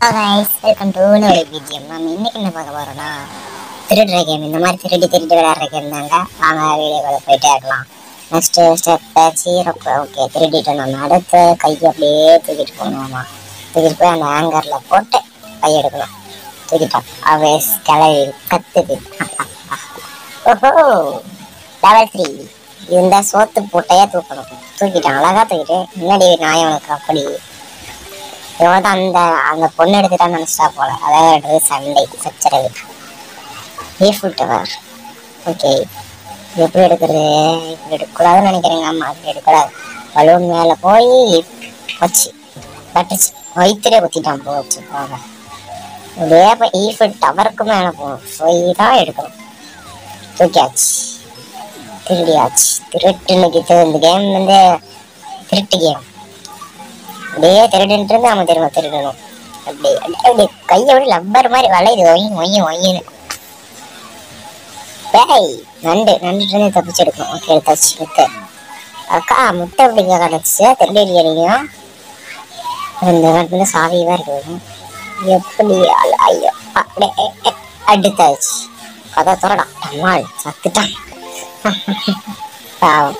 Guys welcome to ஒரு BGM நம்ம இன்னைக்கு என்ன பார்க்க போறோம்னா திருடுற கேம் இந்த மாதிரி திருடி திருடி விளையாடுற கேம் தாங்க. வாங்க வீடியோக்குள்ள போயிட்டே இருக்கலாம். நெக்ஸ்ட் ஸ்டெப் சீரப்பு ஓகே திருடிட்டோம் நம்ம. அடுத்து கையை அப்படியே தூக்கிட்டு போகணுமா தூக்கிட்டு போய் அந்த ஹேங்கரில் போட்டு கை எடுக்கணும். தூக்கிட்டோம். அவேஸ் கிளவி கத்துது. ஓஹோ! லெவல் த்ரீ இருந்தால் சோத்து போட்டையே தூக்கணும். தூக்கிட்டான் அழகா தூக்கிட்டு முன்னாடி நாய் உனக்கு அப்படி. இவன் தான் அந்த அந்த பொண்ணு எடுத்துட்டான்னு நினச்சிட்டா போல. அதாவது சண்டை சச்சரவு. ஈஃபுட்டவர் டவர் ஓகே இது எப்படி எடுக்கிறது? இப்படி எடுக்கக்கூடாதுன்னு நினைக்கிறேங்க. ஆமாம் அப்படி எடுக்கக்கூடாது. பலூன் மேலே போய் வச்சு பட்டுச்சு. வயிற்றுலே குத்திட்டான் போச்சு போங்க. அப்படியே போய் ஈஃபுட் டவருக்கு மேலே போகணும் போய் தான் எடுக்கணும். தூக்கியாச்சு. திருடியாச்சு. திருட்டு இன்னைக்கு இந்த கேம் வந்து திருட்டு கேம் அப்படியே திருடுன்ட்டு இருந்து அவன் திரும்ப திருடணும். அப்படி அப்படியே அப்படி கையை விட லப்பர் மாதிரி வளையுது. ஒய்யும் ஒய்யும் ஒய்யுன்னு. பேய் நண்டு நண்டுட்டு இருந்து ஓகே எடுத்தாச்சு முட்டை அக்கா முட்டை அப்படிங்க கிடச்சி திருடி அடிக்கும் இந்த வந்து சாவியவா இருக்குது எப்படி ஐயோ அப்படியே அடுத்தாச்சு. கதை திறடா அம்மாள் சத்துட்டான். பாவம்.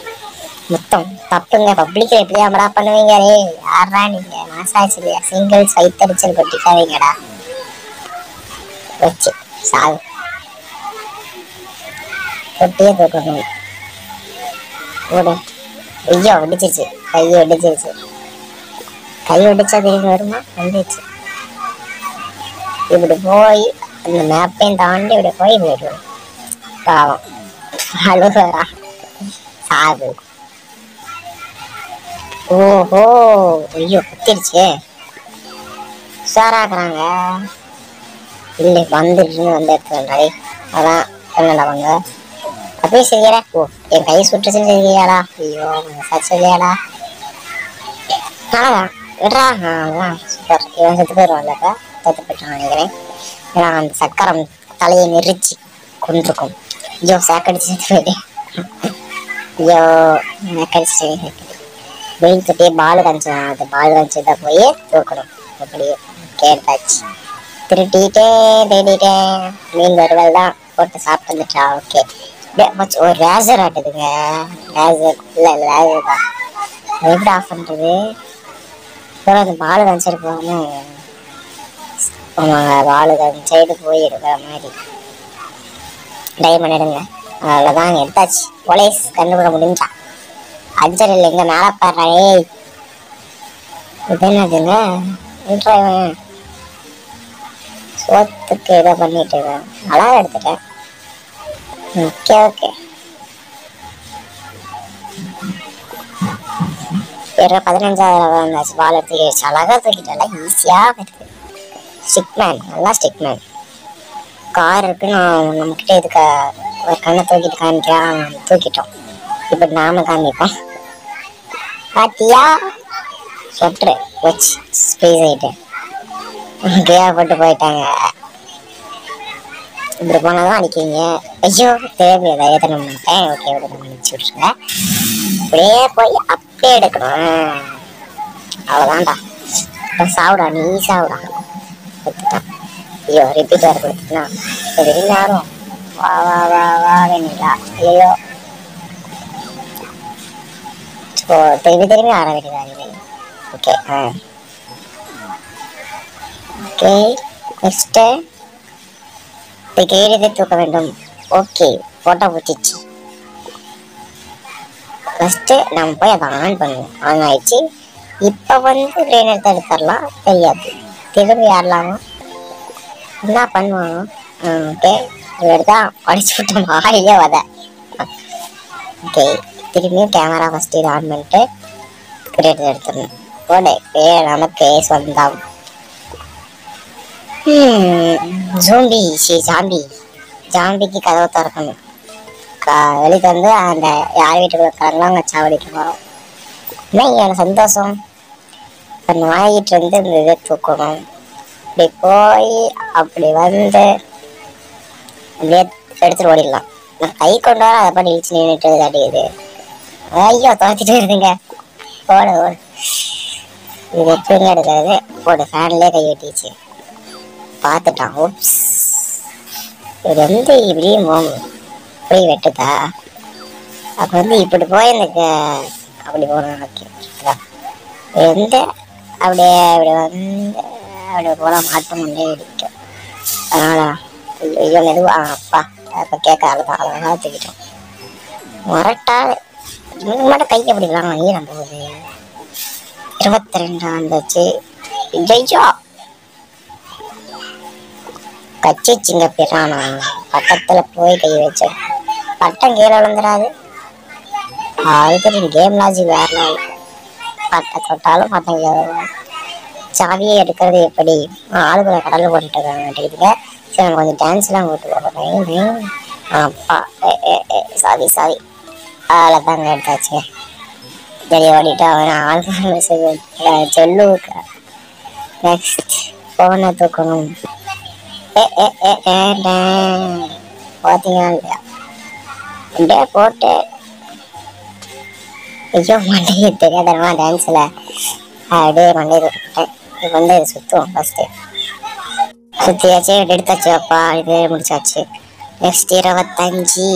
மொத்தம் தப்புங்க. பப்ளிக்ல எப்படி அமரா பண்ணுவீங்க? ரே யாரா நீங்க? மனசாச்சு இல்லையா சிங்கிள்ஸ் வைத்தறிச்சல் கொட்டிக்காதீங்கடா. வச்சு சாவு. கொட்டியே தூக்கணும். ஓடு. ஐயோ ஒடிச்சிருச்சு கையை ஒடிச்சிருச்சு கை ஒடிச்சா திரும்பி வருமா? வந்துச்சு இப்படி போய் அந்த மேப்பையும் தாண்டி இப்படி போய் போயிடுவோம் பாவம். அழுகுறா சாவு. ஓஹோ ஐயோ குத்திருச்சு உஷாராக்குறாங்க. இல்லை வந்துட்டு வந்து இடத்துல அதான் என்னடா பண்ணுங்க அப்படியே செய்யற ஓ என் கை சுட்டுச்சுன்னு செய்யாடா ஐயோ சாட்சி இல்லையாடா? விடுறா விட்றா. ஆ, அதான் சூப்பர். இவன் செத்து போயிடுவான்லக்கா செத்து போயிட்டான் நினைக்கிறேன். ஏன்னா அந்த சக்கரம் தலையை நெரிச்சு கொண்டிருக்கும் ஐயோ சாக்கடிச்சு செத்து போயிட்டேன். ஐயோ கடிச்சு மீன் தொட்டியே பால் கஞ்சி அது பால் கஞ்சி தான் போய் தூக்கணும். அப்படி கேட்டாச்சு. திருட்டிட்டேன் தேடிட்டேன் மீன் வறுவல் தான் போட்டு சாப்பிட்டு வந்துட்டா ஓகே ஒரு ரேசர் ஆட்டுதுங்க. ரேசர் இல்லை ரேசர் தான். எப்படி ஆஃப் பண்ணுறது அப்புறம் அந்த பால் கஞ்சி இருப்பாங்க ஆமாங்க பால் கஞ்சி சைடு போய் எடுக்கிற மாதிரி. டைமண்ட் எடுங்க. அவ்வளோதான் எடுத்தாச்சு. போலீஸ் கண்டுபிட முடிஞ்சா. அஞ்சல் இல்லைங்க மேலே பாடுறாயே இது என்னதுங்க விட்றா சோத்துக்கு ஏதோ பண்ணிட்டு இருக்கேன். அழகா எடுத்துட்டேன். Okay okay. வேற பதினஞ்சாவது வந்தாச்சு. பால் எடுத்து அழகாக தூக்கிட்டல ஈஸியாக இருக்கு. ஸ்டிக்மேன் நல்லா ஸ்டிக்மேன் கார் இருக்கு. நான் நம்மக்கிட்ட இதுக்கு ஒரு கண்ணை தூக்கிட்டு காமிக்கிறேன். தூக்கிட்டோம். இப்போ நாம காமிப்பேன் பாத்தியா? சொட்டு வச்சு ஸ்பேஸ் ஆயிட்டு. தேவைப்பட்டு போயிட்டாங்க. இப்படி போனாதான் அடிக்கிறீங்க. ஐயோ தேவை ஏதாவது எத்தனை மாட்டேன் ஓகே விட மன்னிச்சு விட்ருங்க அப்படியே போய் அப்படியே எடுக்கணும். அவ்வளோதான்டா இப்ப சாவுடா நீ சாவுடா. கொடுத்துட்டான் ஐயோ ரிப்பீட் வேறு கொடுத்துட்டா சரி எல்லாரும் வா வா வா வா வேணுங்களா ஐயோ. ஓ திரும்பி திரும்பி வேண்டியதாக ஓகே ஆ. ஓகே நெக்ஸ்ட்டு கையெழுத்தை தூக்க வேண்டும். ஓகே போட்டோ பிடிச்சிச்சு ஃபஸ்ட்டு நம்ம போய் அதை ஆன் பண்ணுவோம். ஆன் ஆயிடுச்சு. இப்போ வந்து ட்ரெயின் எடுத்து எடுத்துடலாம். தெரியாது. திரும்பி ஆடலாமா என்ன பண்ணுவாங்க ஓகே எடுத்தா படிச்சு விட்டு வாயிலே வத. ஓகே திரும்பியும் கேமரா ஃபஸ்ட்டு இது ஆன் பண்ணிட்டு கிரேட் எடுத்துடணும். ஓடே ஏ நமக்கு சொந்தம். ஜோம்பி ஷி ஜாம்பி ஜாம்பிக்கு கதவை திறக்கணும். வெளியே வந்து அந்த யார் வீட்டுக்குள்ள இருக்கிறாங்களோ அங்கே சாவடிக்க போகிறோம் என்ன எனக்கு சந்தோஷம்? இப்போ வந்து இந்த இதை தூக்கணும். இப்படி போய் அப்படி வந்து அப்படியே எடுத்துட்டு ஓடிடலாம். நான் கை கொண்டு வர அதை பண்ணி இழுச்சு நின்றுட்டு அடிக்குது ஐயோ துவைச்சிட்டு இருந்தீங்க. ஓடு ஓடு இது எப்படிங்க எடுக்கிறது போடு ஃபேன்லேயே கை வெட்டிச்சு பார்த்துட்டான். ஓப்ஸ் இது வந்து இப்படியும் இப்படி வெட்டுதா? அப்போ வந்து இப்படி போய் எனக்கு அப்படி போகணும் ஓகே எந்த அப்படியே அப்படி வந்து அப்படி போனால் மாற்ற கொண்டே இடிக்கும் அதனால ஐயோ மெதுவா அப்பா அப்போ கேட்க அழுதான் அழகாக தூக்கிட்டோம் முரட்டாது இவங்க மட்டும் கையை பிடிக்கலாம் ஈரம் போகுது? இருபத்தி ரெண்டாம் வந்துச்சு ஜெய்ஜோ கச்சிச்சிங்க பிறானா பக்கத்துல போய் கை வச்சு. பட்டம் கீழே விழுந்துடாது. அதுக்கு கேம் லாஜிக் வேற level. பட்டம் தொட்டாலும் பட்டம் கீழே சாவியை எடுக்கிறது எப்படி? ஆளுகளை கடலில் போட்டுட்டு இருக்காங்க. சரி நம்ம கொஞ்சம் டான்ஸ்லாம் போட்டு போகிறேன் அப்பா சாரி சாரி அதில் தாங்க எடுத்தாச்சுங்க சரி ஓடிட்டு அவன் ஆளுக்கு மெசேஜ் சொல்லுவுக்கு நெக்ஸ்ட் ஃபோனை தூக்கணும். ஏ ஏ ஏ ஏ பார்த்தீங்களா இல்லையா? அப்படியே போட்டு. ஐயோ மண்டையை தெரியாதனமா டான்ஸில் அப்படியே மண்டையை இது இப்போ வந்து இது சுற்றுவோம் ஃபஸ்ட்டு சுற்றியாச்சு எடுத்தாச்சு. அப்பா இது முடிச்சாச்சு. நெக்ஸ்ட் இருபத்தஞ்சி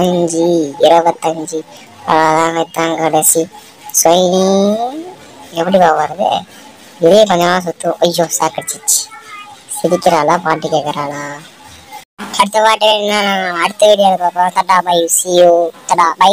அஞ்சு இருபத்தஞ்சி. அவ்வளோதாங்க தான் கடைசி. சொயினி எப்படி வருது? இதே கொஞ்ச நாள் சுற்றுவோம் ஐயோ சாக்கடிச்சிச்சு சிரிக்கிறாளா பாட்டு கேட்குறாளா அடுத்த பாட்டு என்ன அடுத்த வீடியோ பார்ப்போம். தடா பை சியோ தடா பை